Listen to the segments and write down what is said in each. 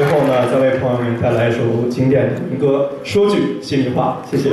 最后呢，再为朋友们带来一首经典的民歌《说句心里话》，谢谢。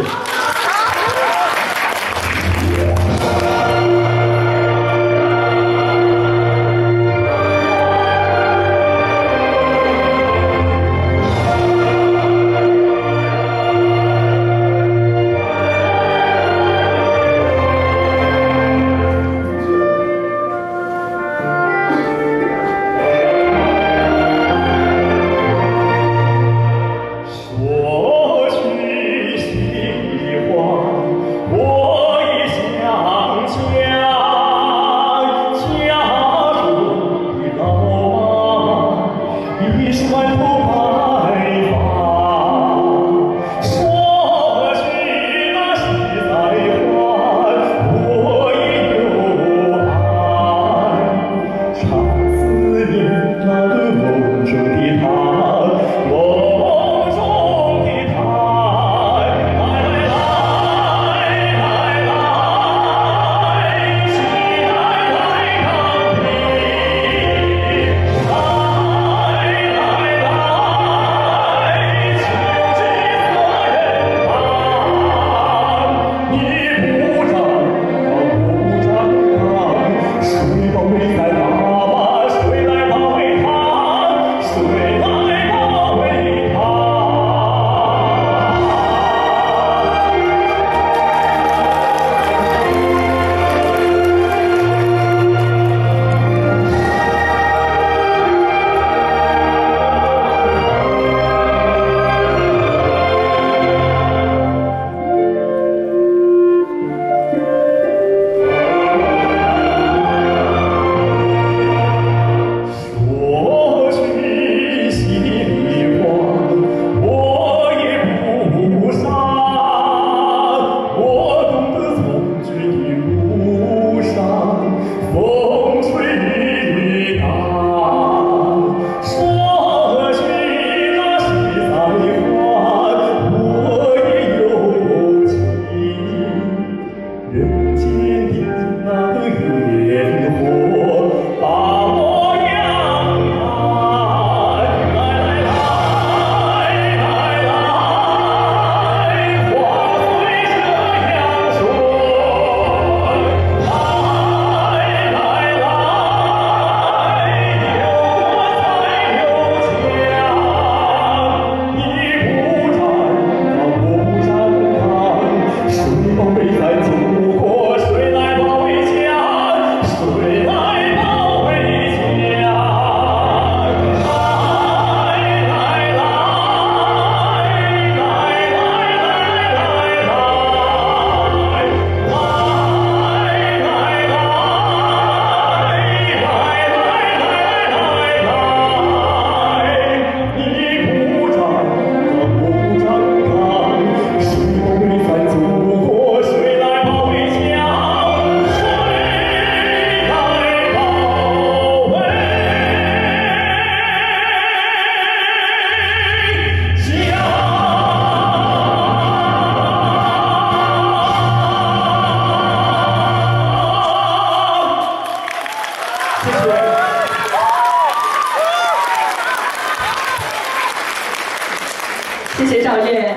谢谢赵越